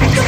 Let's go.